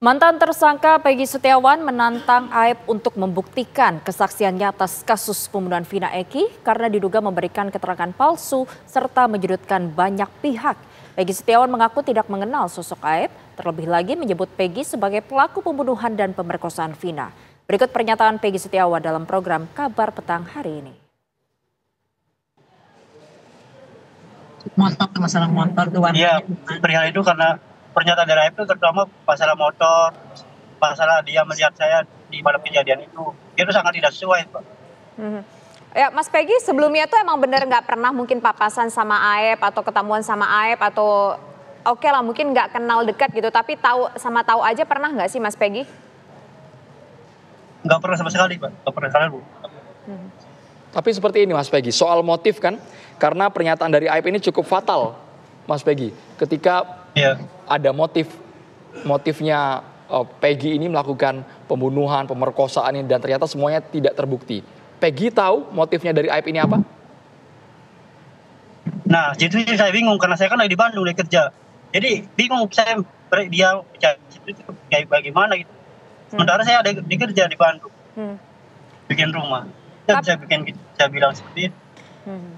Mantan tersangka Peggy Setiawan menantang Aib untuk membuktikan kesaksiannya atas kasus pembunuhan Vina Eki karena diduga memberikan keterangan palsu serta menyudutkan banyak pihak. Peggy Setiawan mengaku tidak mengenal sosok Aib, terlebih lagi menyebut Peggy sebagai pelaku pembunuhan dan pemerkosaan Vina. Berikut pernyataan Peggy Setiawan dalam program Kabar Petang hari ini. Motor, masalah motor tuh Iya, perihal itu karena pernyataan dari itu terutama masalah motor, masalah dia melihat saya di malam kejadian itu, itu sangat tidak sesuai, Pak. Hmm. Ya, Mas Peggy sebelumnya tuh emang bener nggak pernah mungkin papasan sama Aep atau ketemuan sama Aep atau oke okay lah mungkin nggak kenal dekat gitu, tapi tahu sama tahu aja pernah nggak sih Mas Peggy? Nggak pernah sama sekali, Pak. Nggak pernah sekali, Bu. Hmm. Tapi seperti ini Mas Peggy, soal motif kan, karena pernyataan dari Aep ini cukup fatal, Mas Peggy. Ketika yeah. Ada motif motifnya uh, Peggy ini melakukan pembunuhan, pemerkosaan ini dan ternyata semuanya tidak terbukti. Peggy tahu motifnya dari Aib ini apa? Nah, jadi saya bingung karena saya kan lagi di Bandung lagi kerja. Jadi bingung saya dia kayak bagaimana gitu. Sementara hmm. saya ada di kerja di Bandung. Hmm. Bikin rumah. Saya bisa bikin saya bilang seperti itu. Hmm.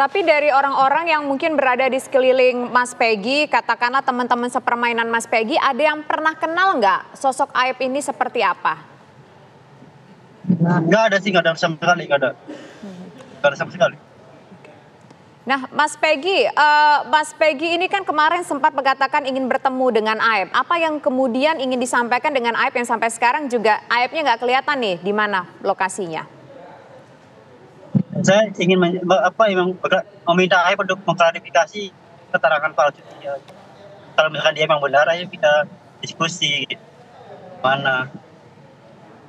Tapi dari orang-orang yang mungkin berada di sekeliling Mas Peggy, katakanlah teman-teman sepermainan Mas Peggy, ada yang pernah kenal nggak sosok Aib ini seperti apa? Nggak ada sih, nggak ada sama sekali, nggak ada. Nggak ada sama sekali. Nah, Mas Peggy, uh, Mas Peggy ini kan kemarin sempat mengatakan ingin bertemu dengan Aib. Apa yang kemudian ingin disampaikan dengan Aib yang sampai sekarang juga Aibnya nggak kelihatan nih di mana lokasinya? Saya ingin apa memang meminta Aib untuk mengklarifikasi keterangan palsu dia. Kalau misalkan dia memang benar, ayo kita diskusi mana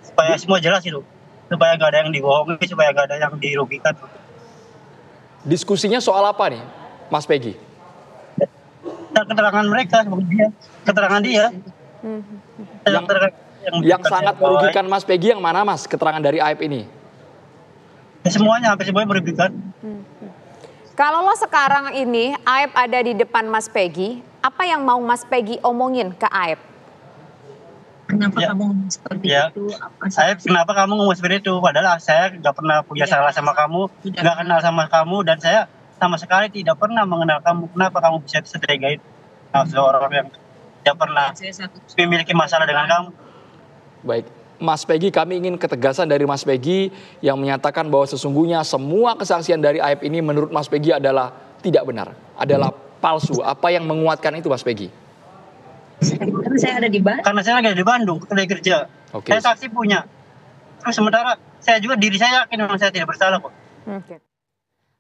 supaya semua jelas itu, supaya nggak ada yang dibohongi, supaya nggak ada yang dirugikan. Diskusinya soal apa nih, Mas Peggy? Keterangan mereka, dia, keterangan dia. Yang, yang, yang sangat merugikan Mas Peggy yang mana Mas keterangan dari Aib ini? Ya, semuanya, hampir semuanya merugikan. Hmm. Kalau lo sekarang ini Aib ada di depan Mas Peggy, apa yang mau Mas Peggy omongin ke Aib? Kenapa ya. kamu ngomong seperti ya. itu? Apa saya kenapa kamu ngomong seperti itu? Padahal saya nggak pernah punya ya. salah sama kamu, nggak kenal sama kamu, dan saya sama sekali tidak pernah mengenal kamu. Kenapa kamu bisa setega itu? Nah, seorang yang tidak pernah memiliki masalah dengan kamu. Baik, Mas Peggy, kami ingin ketegasan dari Mas Peggy yang menyatakan bahwa sesungguhnya semua kesaksian dari Aib ini menurut Mas Peggy adalah tidak benar, adalah palsu. Apa yang menguatkan itu Mas Peggy? Karena saya ada di Bandung. Karena saya lagi di Bandung, kerja kerja. Okay. Saya saksi punya. Terus sementara saya juga diri saya yakin memang saya tidak bersalah kok. Okay.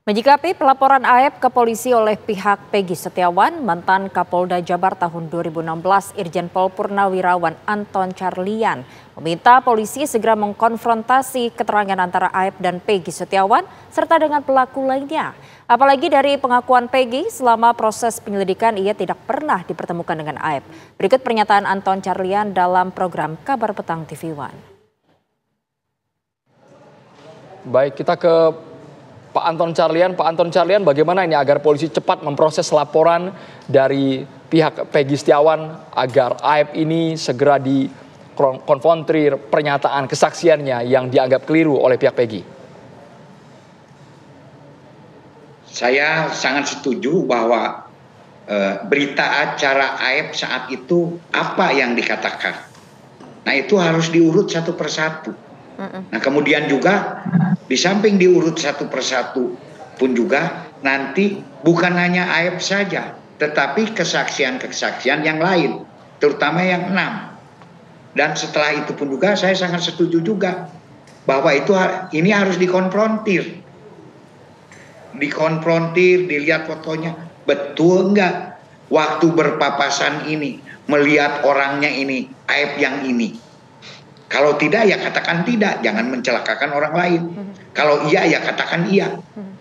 Menyikapi pelaporan Aep ke polisi oleh pihak Peggy Setiawan, mantan Kapolda Jabar tahun 2016 Irjen Pol Purnawirawan Anton Carlian meminta polisi segera mengkonfrontasi keterangan antara Aep dan Peggy Setiawan serta dengan pelaku lainnya. Apalagi dari pengakuan Peggy selama proses penyelidikan ia tidak pernah dipertemukan dengan Aep. Berikut pernyataan Anton Carlian dalam program Kabar Petang TV One. Baik, kita ke Pak Anton Carlian, Pak Anton Carlian bagaimana ini agar polisi cepat memproses laporan dari pihak Peggy Setiawan agar Aib ini segera dikonfrontir pernyataan kesaksiannya yang dianggap keliru oleh pihak Peggy? Saya sangat setuju bahwa e, berita acara Aib saat itu apa yang dikatakan. Nah itu harus diurut satu persatu. Nah kemudian juga di samping diurut satu persatu pun juga nanti bukan hanya Aib saja, tetapi kesaksian-kesaksian yang lain, terutama yang enam. Dan setelah itu pun juga saya sangat setuju juga bahwa itu ini harus dikonfrontir. Dikonfrontir, dilihat fotonya, betul enggak waktu berpapasan ini melihat orangnya ini, aib yang ini. Kalau tidak ya katakan tidak, jangan mencelakakan orang lain. Hmm. Kalau iya ya katakan iya. Hmm.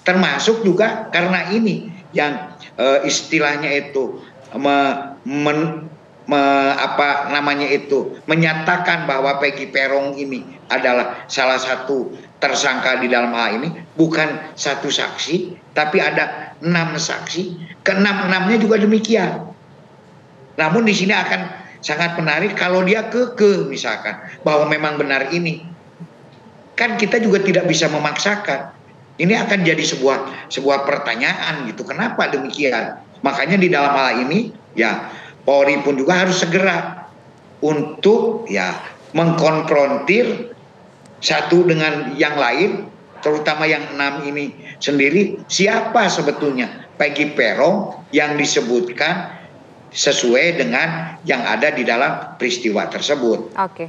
Termasuk juga karena ini yang e, istilahnya itu me, men, me, apa namanya itu menyatakan bahwa Peggy Perong ini adalah salah satu tersangka di dalam hal ini bukan satu saksi tapi ada enam saksi keenam enamnya juga demikian namun di sini akan sangat menarik kalau dia keke misalkan bahwa memang benar ini. Kan kita juga tidak bisa memaksakan. Ini akan jadi sebuah sebuah pertanyaan gitu. Kenapa demikian? Makanya di dalam hal ini ya Polri pun juga harus segera untuk ya mengkonfrontir satu dengan yang lain terutama yang enam ini sendiri siapa sebetulnya Peggy Perong yang disebutkan sesuai dengan yang ada di dalam peristiwa tersebut. Oke. Okay.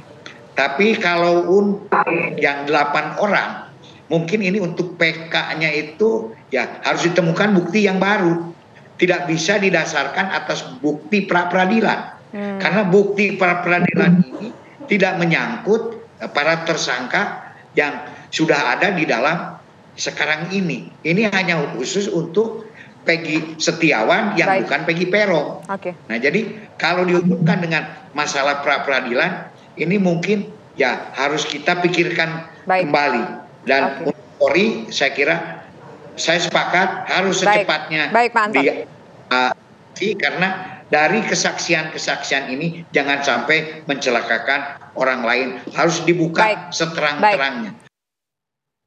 Tapi kalau untuk yang delapan orang, mungkin ini untuk PK-nya itu ya harus ditemukan bukti yang baru. Tidak bisa didasarkan atas bukti pra peradilan. Hmm. Karena bukti pra peradilan ini tidak menyangkut para tersangka yang sudah ada di dalam sekarang ini. Ini hanya khusus untuk Peggy Setiawan yang Baik. bukan Peggy Perong. Okay. Nah, jadi kalau dihubungkan dengan masalah pra peradilan ini mungkin ya harus kita pikirkan Baik. kembali dan okay. Polri saya kira saya sepakat harus secepatnya Baik, Pak di uh, karena dari kesaksian-kesaksian ini jangan sampai mencelakakan orang lain harus dibuka seterang-terangnya